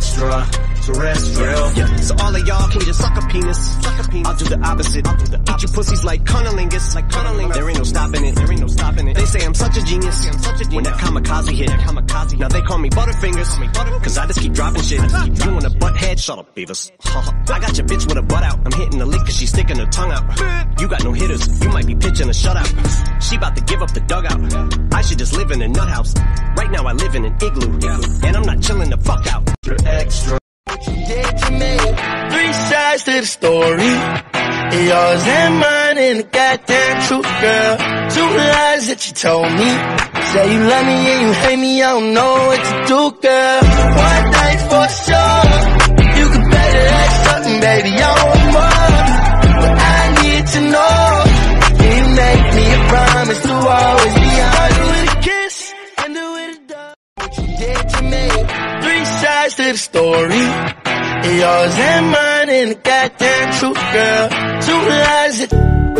extra terrestrial. Yeah, so all of y'all can just suck a penis. Suck a penis. I'll do the opposite. I'll do the Eat you pussies like cunnilingus. Like cunnilingus. There ain't no stopping it. There ain't no stopping it. They say I'm such a genius. I'm such a genius. When that kamikaze hit. Kamikaze. Now they call me Butterfingers. Cause I just keep dropping shit. You want a butt head? Shut up, Beavis. I got your bitch with a butt out. I'm hitting the lick cause she's sticking her tongue out. You got no hitters. You might be pitching a shutout. She about to give up the dugout. I should just live in a nut house. Right now I live in an igloo. And I'm not chilling the fuck out. Extra. Three sides to the story. Yours and mine and the goddamn truth, girl. Two lies that you told me. Say you love me and you hate me, I don't know what to do, girl. One thing for sure. You can better that something, baby, I want more. But I need to know. You make me a promise to always to me. Three sides to the story. Yours and mine and the goddamn truth, girl. Two lies that